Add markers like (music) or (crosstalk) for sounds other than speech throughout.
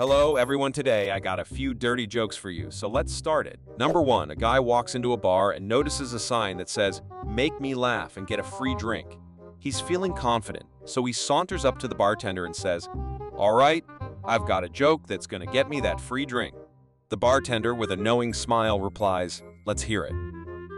Hello, everyone. Today, I got a few dirty jokes for you, so let's start it. Number one, a guy walks into a bar and notices a sign that says, Make me laugh and get a free drink. He's feeling confident, so he saunters up to the bartender and says, All right, I've got a joke that's gonna get me that free drink. The bartender, with a knowing smile, replies, Let's hear it.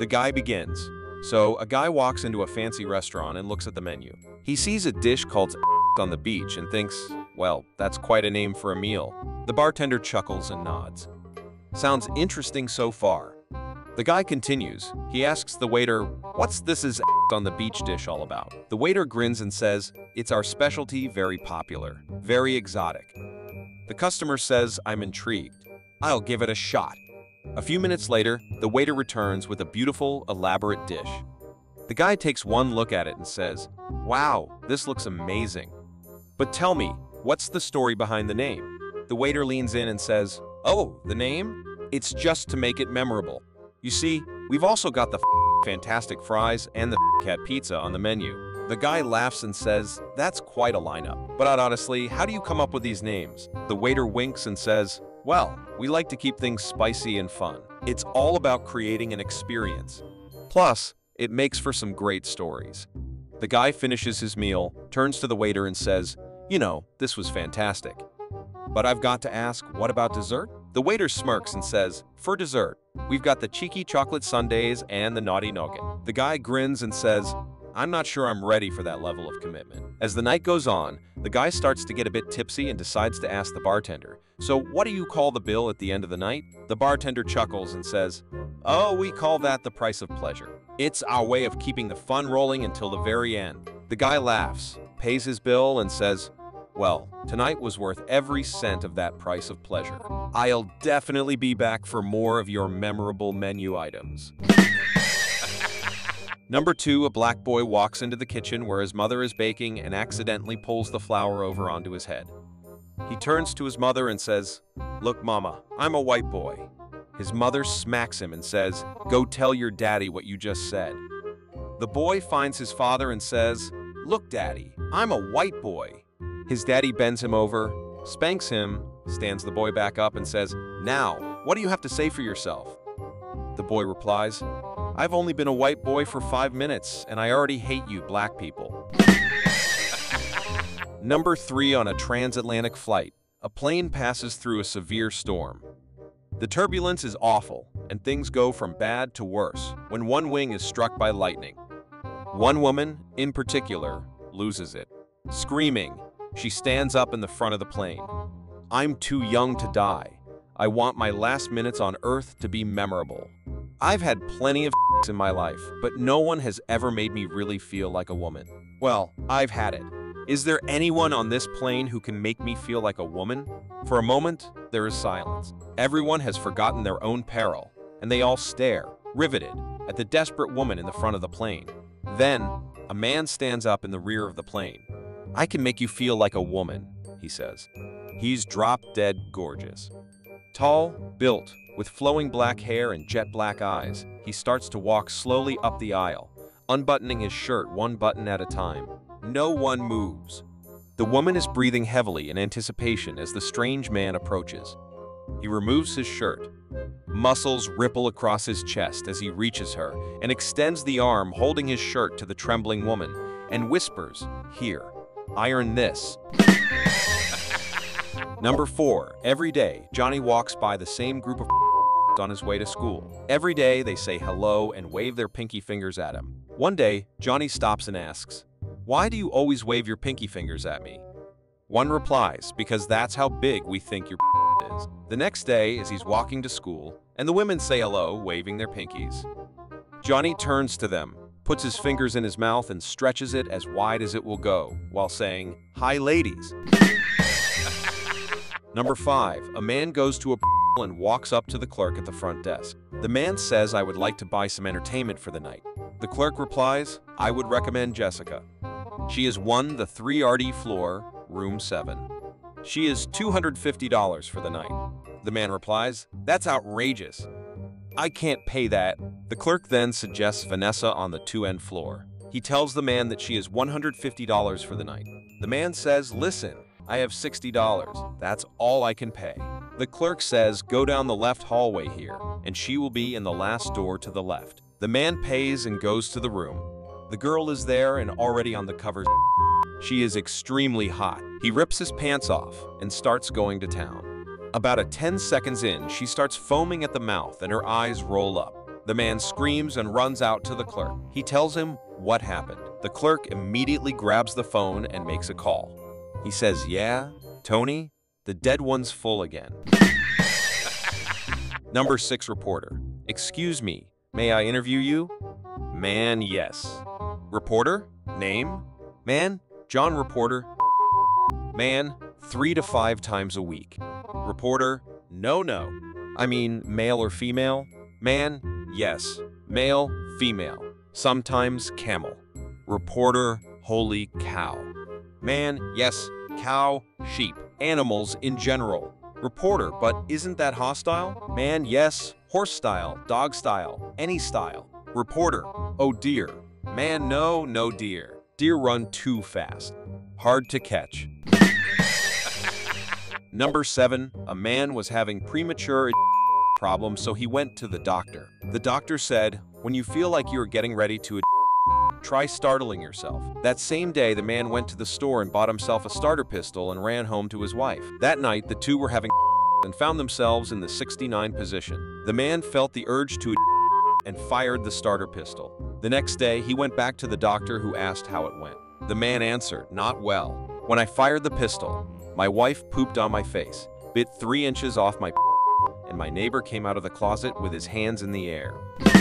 The guy begins. So, a guy walks into a fancy restaurant and looks at the menu. He sees a dish called (laughs) on the beach and thinks, well, that's quite a name for a meal. The bartender chuckles and nods. Sounds interesting so far. The guy continues. He asks the waiter, what's this is (laughs) on the beach dish all about? The waiter grins and says, it's our specialty, very popular, very exotic. The customer says, I'm intrigued. I'll give it a shot. A few minutes later, the waiter returns with a beautiful, elaborate dish. The guy takes one look at it and says, Wow, this looks amazing. But tell me, what's the story behind the name? The waiter leans in and says, Oh, the name? It's just to make it memorable. You see, we've also got the fantastic fries and the cat pizza on the menu. The guy laughs and says, that's quite a lineup. But honestly, how do you come up with these names? The waiter winks and says, well, we like to keep things spicy and fun. It's all about creating an experience. Plus, it makes for some great stories. The guy finishes his meal, turns to the waiter and says, you know, this was fantastic. But I've got to ask, what about dessert? The waiter smirks and says, for dessert, we've got the cheeky chocolate sundaes and the naughty nougat. The guy grins and says, I'm not sure I'm ready for that level of commitment. As the night goes on, the guy starts to get a bit tipsy and decides to ask the bartender, so what do you call the bill at the end of the night? The bartender chuckles and says, Oh, we call that the price of pleasure. It's our way of keeping the fun rolling until the very end. The guy laughs, pays his bill, and says, well, tonight was worth every cent of that price of pleasure. I'll definitely be back for more of your memorable menu items. (laughs) Number two, a black boy walks into the kitchen where his mother is baking and accidentally pulls the flour over onto his head. He turns to his mother and says, Look, mama, I'm a white boy. His mother smacks him and says, Go tell your daddy what you just said. The boy finds his father and says, Look, daddy, I'm a white boy. His daddy bends him over, spanks him, stands the boy back up and says, Now, what do you have to say for yourself? The boy replies, I've only been a white boy for five minutes, and I already hate you black people. (laughs) Number three on a transatlantic flight, a plane passes through a severe storm. The turbulence is awful, and things go from bad to worse when one wing is struck by lightning. One woman, in particular, loses it. Screaming, she stands up in the front of the plane. I'm too young to die. I want my last minutes on Earth to be memorable. I've had plenty of (laughs) in my life, but no one has ever made me really feel like a woman. Well, I've had it. Is there anyone on this plane who can make me feel like a woman? For a moment, there is silence. Everyone has forgotten their own peril, and they all stare, riveted, at the desperate woman in the front of the plane. Then, a man stands up in the rear of the plane. I can make you feel like a woman, he says. He's drop-dead gorgeous. Tall, built, with flowing black hair and jet black eyes, he starts to walk slowly up the aisle, unbuttoning his shirt one button at a time. No one moves. The woman is breathing heavily in anticipation as the strange man approaches. He removes his shirt. Muscles ripple across his chest as he reaches her and extends the arm holding his shirt to the trembling woman and whispers, Here, iron this. Number 4. Every day, Johnny walks by the same group of (laughs) on his way to school. Every day, they say hello and wave their pinky fingers at him. One day, Johnny stops and asks, Why do you always wave your pinky fingers at me? One replies, because that's how big we think your (laughs) is. The next day, as he's walking to school, and the women say hello, waving their pinkies. Johnny turns to them, puts his fingers in his mouth and stretches it as wide as it will go, while saying, Hi ladies. (laughs) Number 5. A man goes to a (laughs) and walks up to the clerk at the front desk. The man says I would like to buy some entertainment for the night. The clerk replies, I would recommend Jessica. She has won the 3RD floor, room 7. She is $250 for the night. The man replies, that's outrageous. I can't pay that. The clerk then suggests Vanessa on the 2N floor. He tells the man that she is $150 for the night. The man says, listen, I have $60. That's all I can pay. The clerk says, go down the left hallway here, and she will be in the last door to the left. The man pays and goes to the room. The girl is there and already on the covers. She is extremely hot. He rips his pants off and starts going to town. About a 10 seconds in, she starts foaming at the mouth and her eyes roll up. The man screams and runs out to the clerk. He tells him what happened. The clerk immediately grabs the phone and makes a call. He says, yeah, Tony, the dead one's full again. (laughs) Number 6 reporter. Excuse me, may I interview you? Man, yes. Reporter? Name? Man, John Reporter. Man, three to five times a week. Reporter? No, no. I mean, male or female? Man? Yes. Male, female. Sometimes camel. Reporter? Holy cow. Man? Yes. Cow, sheep, animals in general. Reporter, but isn't that hostile? Man, yes. Horse style, dog style, any style. Reporter, oh dear. Man, no, no dear. Deer run too fast. Hard to catch. Number 7. A man was having premature (laughs) problems, so he went to the doctor. The doctor said, when you feel like you're getting ready to (laughs) try startling yourself. That same day, the man went to the store and bought himself a starter pistol and ran home to his wife. That night, the two were having (laughs) and found themselves in the 69 position. The man felt the urge to and fired the starter pistol. The next day, he went back to the doctor who asked how it went. The man answered, not well. When I fired the pistol, my wife pooped on my face, bit three inches off my (laughs) and my neighbor came out of the closet with his hands in the air. (laughs)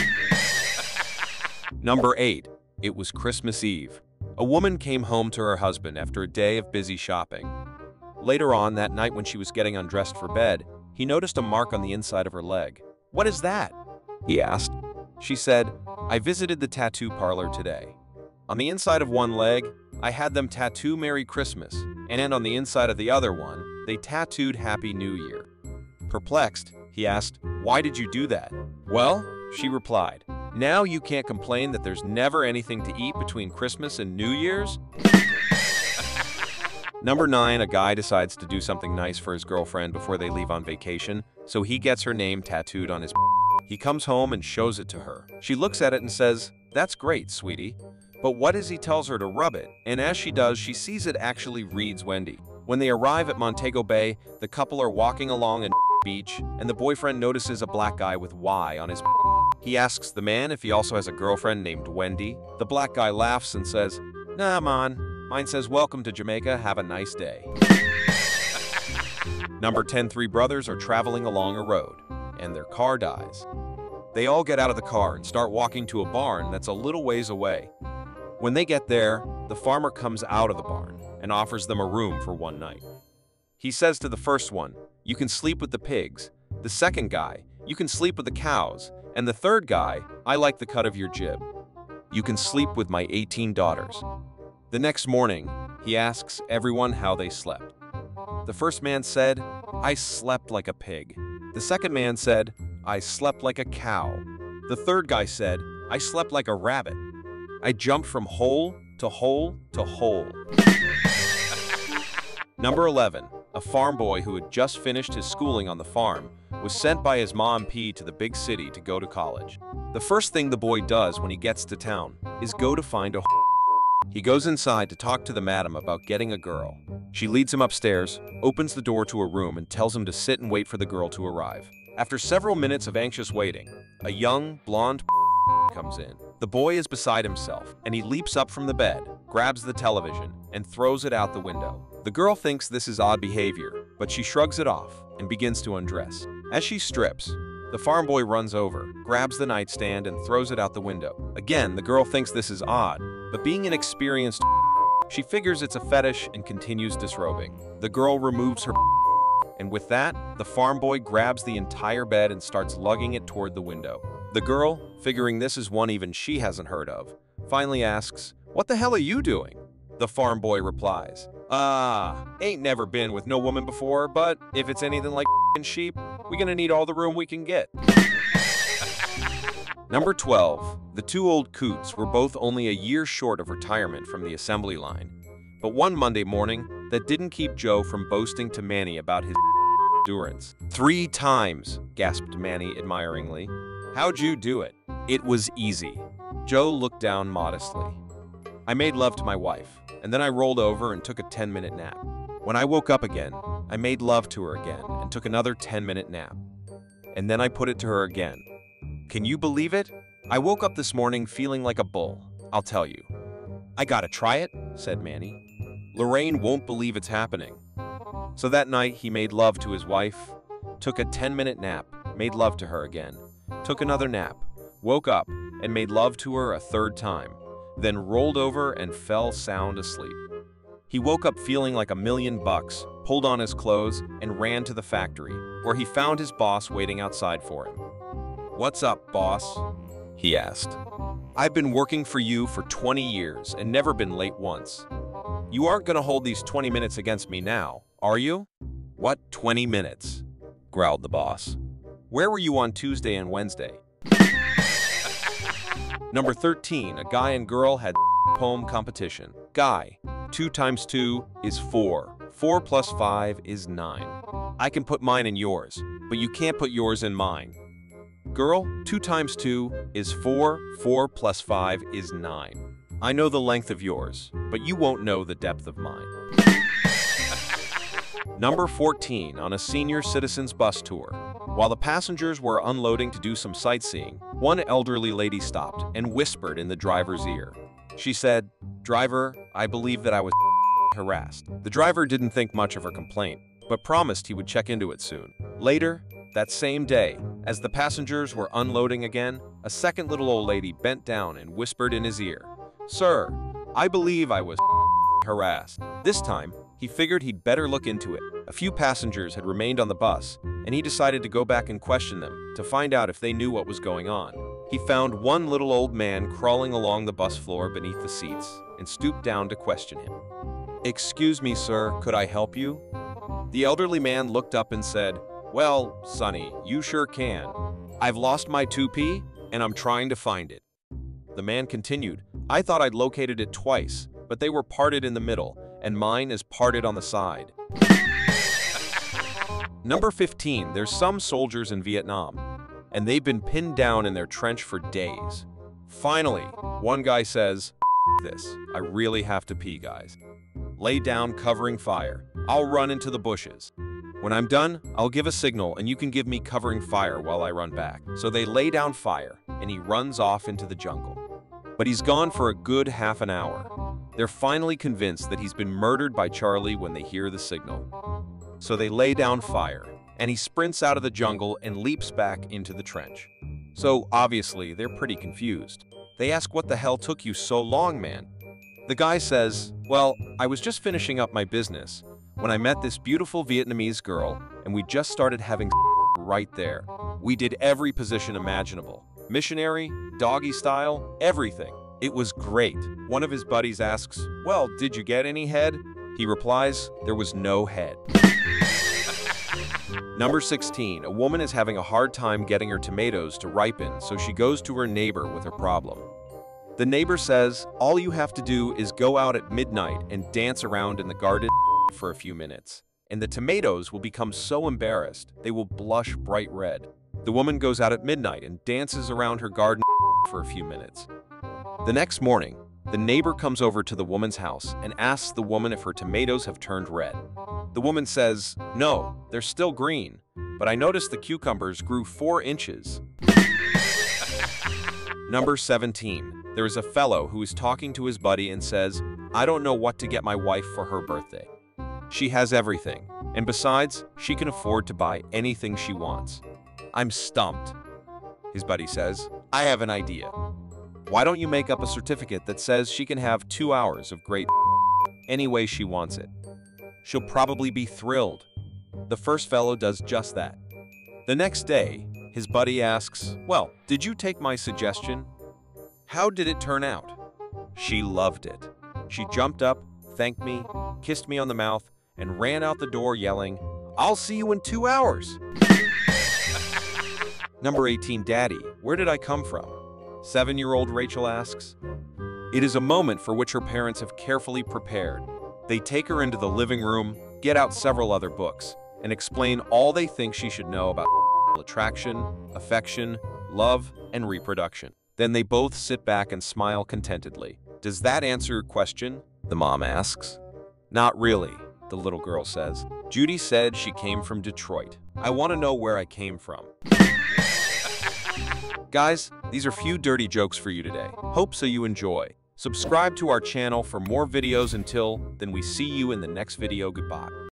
Number 8. It was Christmas Eve. A woman came home to her husband after a day of busy shopping. Later on that night when she was getting undressed for bed, he noticed a mark on the inside of her leg. What is that? He asked. She said, I visited the tattoo parlor today. On the inside of one leg, I had them tattoo Merry Christmas, and on the inside of the other one, they tattooed Happy New Year. Perplexed, he asked, Why did you do that? Well, she replied, Now you can't complain that there's never anything to eat between Christmas and New Year's? (laughs) Number 9, a guy decides to do something nice for his girlfriend before they leave on vacation, so he gets her name tattooed on his (laughs) he comes home and shows it to her. She looks at it and says, That's great, sweetie. But what as he tells her to rub it, and as she does, she sees it actually reads Wendy. When they arrive at Montego Bay, the couple are walking along a (laughs) beach, and the boyfriend notices a black guy with Y on his (laughs) He asks the man if he also has a girlfriend named Wendy. The black guy laughs and says, Nah, man. Mine says, Welcome to Jamaica, have a nice day. (laughs) Number 10 Three brothers are traveling along a road and their car dies. They all get out of the car and start walking to a barn that's a little ways away. When they get there, the farmer comes out of the barn and offers them a room for one night. He says to the first one, you can sleep with the pigs. The second guy, you can sleep with the cows. And the third guy, I like the cut of your jib. You can sleep with my 18 daughters. The next morning, he asks everyone how they slept. The first man said, I slept like a pig. The second man said, I slept like a cow. The third guy said, I slept like a rabbit. I jumped from hole to hole to hole. Number 11. A farm boy who had just finished his schooling on the farm was sent by his mom P to the big city to go to college. The first thing the boy does when he gets to town is go to find a he goes inside to talk to the madam about getting a girl. She leads him upstairs, opens the door to a room, and tells him to sit and wait for the girl to arrive. After several minutes of anxious waiting, a young, blonde comes in. The boy is beside himself, and he leaps up from the bed, grabs the television, and throws it out the window. The girl thinks this is odd behavior, but she shrugs it off and begins to undress. As she strips, the farm boy runs over, grabs the nightstand, and throws it out the window. Again, the girl thinks this is odd, but being an experienced (laughs) she figures it's a fetish and continues disrobing. The girl removes her (laughs) and with that, the farm boy grabs the entire bed and starts lugging it toward the window. The girl, figuring this is one even she hasn't heard of, finally asks, What the hell are you doing? The farm boy replies, Ah, ain't never been with no woman before, but if it's anything like (laughs) sheep, we gonna need all the room we can get. (laughs) Number 12. The two old coots were both only a year short of retirement from the assembly line. But one Monday morning, that didn't keep Joe from boasting to Manny about his (laughs) endurance. Three times, gasped Manny admiringly. How'd you do it? It was easy. Joe looked down modestly. I made love to my wife, and then I rolled over and took a 10-minute nap. When I woke up again, I made love to her again and took another 10-minute nap. And then I put it to her again. Can you believe it? I woke up this morning feeling like a bull, I'll tell you. I gotta try it, said Manny. Lorraine won't believe it's happening. So that night, he made love to his wife, took a 10-minute nap, made love to her again, took another nap, woke up, and made love to her a third time, then rolled over and fell sound asleep. He woke up feeling like a million bucks, pulled on his clothes, and ran to the factory, where he found his boss waiting outside for him. What's up, boss? He asked. I've been working for you for 20 years and never been late once. You aren't going to hold these 20 minutes against me now, are you? What 20 minutes? growled the boss. Where were you on Tuesday and Wednesday? Number 13, a guy and girl had (laughs) poem competition. Guy, 2 times 2 is 4. 4 plus 5 is 9. I can put mine in yours, but you can't put yours in mine. Girl, 2 times 2 is 4. 4 plus 5 is 9. I know the length of yours, but you won't know the depth of mine. (laughs) Number 14 on a senior citizens bus tour. While the passengers were unloading to do some sightseeing, one elderly lady stopped and whispered in the driver's ear. She said, Driver, I believe that I was (laughs) harassed. The driver didn't think much of her complaint, but promised he would check into it soon. Later, that same day, as the passengers were unloading again, a second little old lady bent down and whispered in his ear, Sir, I believe I was (laughs) harassed. This time, he figured he'd better look into it. A few passengers had remained on the bus, and he decided to go back and question them to find out if they knew what was going on. He found one little old man crawling along the bus floor beneath the seats and stooped down to question him. Excuse me, sir, could I help you? The elderly man looked up and said, Well, Sonny, you sure can. I've lost my 2P, and I'm trying to find it. The man continued, I thought I'd located it twice, but they were parted in the middle, and mine is parted on the side. Number 15, there's some soldiers in Vietnam, and they've been pinned down in their trench for days. Finally, one guy says, this, I really have to pee, guys. Lay down covering fire. I'll run into the bushes. When I'm done, I'll give a signal and you can give me covering fire while I run back. So they lay down fire, and he runs off into the jungle. But he's gone for a good half an hour. They're finally convinced that he's been murdered by Charlie when they hear the signal. So they lay down fire, and he sprints out of the jungle and leaps back into the trench. So obviously, they're pretty confused. They ask what the hell took you so long, man? The guy says, well, I was just finishing up my business when I met this beautiful Vietnamese girl, and we just started having (laughs) right there. We did every position imaginable. Missionary, doggy style, everything. It was great. One of his buddies asks, Well, did you get any head? He replies, There was no head. Number 16. A woman is having a hard time getting her tomatoes to ripen, so she goes to her neighbor with her problem. The neighbor says, All you have to do is go out at midnight and dance around in the garden for a few minutes, and the tomatoes will become so embarrassed they will blush bright red. The woman goes out at midnight and dances around her garden for a few minutes. The next morning, the neighbor comes over to the woman's house and asks the woman if her tomatoes have turned red. The woman says, no, they're still green, but I noticed the cucumbers grew four inches. (laughs) Number 17. There is a fellow who is talking to his buddy and says, I don't know what to get my wife for her birthday. She has everything, and besides, she can afford to buy anything she wants. I'm stumped. His buddy says, I have an idea. Why don't you make up a certificate that says she can have two hours of great any way she wants it? She'll probably be thrilled. The first fellow does just that. The next day, his buddy asks, Well, did you take my suggestion? How did it turn out? She loved it. She jumped up, thanked me, kissed me on the mouth, and ran out the door yelling, I'll see you in two hours. (laughs) Number 18, Daddy, where did I come from? Seven-year-old Rachel asks. It is a moment for which her parents have carefully prepared. They take her into the living room, get out several other books, and explain all they think she should know about (laughs) attraction, affection, love, and reproduction. Then they both sit back and smile contentedly. Does that answer your question? The mom asks. Not really, the little girl says. Judy said she came from Detroit. I want to know where I came from. Guys, these are few dirty jokes for you today. Hope so you enjoy. Subscribe to our channel for more videos until then we see you in the next video. Goodbye.